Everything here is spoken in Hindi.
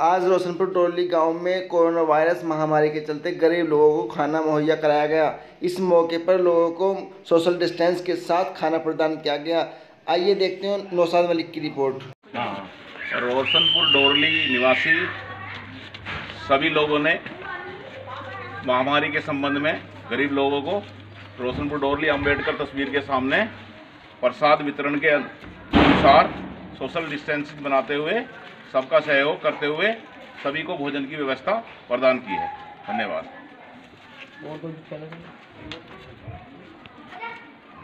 आज रोशनपुर टोली गाँव में कोरोना वायरस महामारी के चलते गरीब लोगों को खाना मुहैया कराया गया। इस मौके पर लोगों को सोशल डिस्टेंस के साथ खाना प्रदान किया गया। आइए देखते हैं नौसाद मलिक की रिपोर्ट। हाँ, रोशनपुर डोरली निवासी सभी लोगों ने महामारी के संबंध में गरीब लोगों को रोशनपुर डोरली अंबेडकर तस्वीर के सामने प्रसाद वितरण के अनुसार सोशल डिस्टेंसिंग बनाते हुए सबका सहयोग करते हुए सभी को भोजन की व्यवस्था प्रदान की है। धन्यवाद।